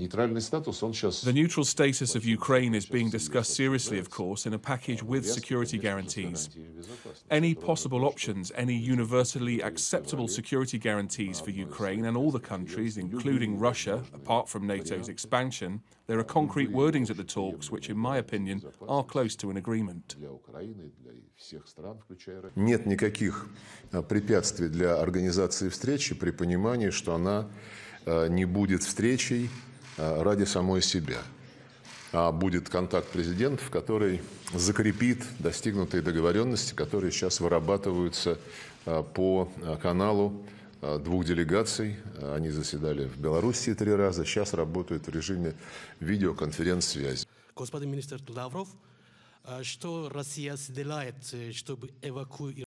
The neutral status of Ukraine is being discussed seriously, of course, in a package with security guarantees. Any possible options, any universally acceptable security guarantees for Ukraine and all the countries, including Russia, apart from NATO's expansion, there are concrete wordings at the talks which, in my opinion, are close to an agreement. Для Украины, для всех стран, включая Россию. Нет никаких а, препятствий для организации встречи при понимании, что она а, не будет встречей а, ради самой себя, а будет контакт президентов, который закрепит достигнутые договоренности, которые сейчас вырабатываются а, по а, каналу двух делегаций. Они заседали в Белоруссии три раза, сейчас работают в режиме видеоконференц-связи. Господин министр Лавров, э, что Россия сделает, э, чтобы эвакуировать